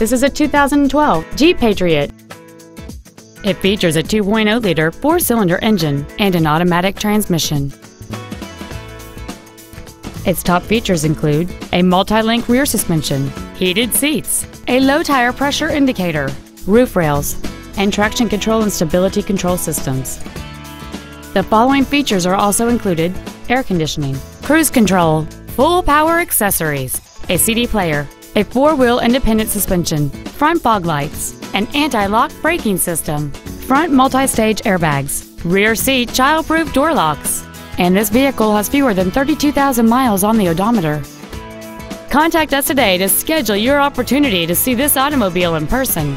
This is a 2012 Jeep Patriot. It features a 2.0-liter four-cylinder engine and an automatic transmission. Its top features include a multi-link rear suspension, heated seats, a low tire pressure indicator, roof rails, and traction control and stability control systems. The following features are also included air conditioning, cruise control, full power accessories, a CD player, a four-wheel independent suspension, front fog lights, an anti-lock braking system, front multi-stage airbags, rear seat child-proof door locks, and this vehicle has fewer than 32,000 miles on the odometer. Contact us today to schedule your opportunity to see this automobile in person.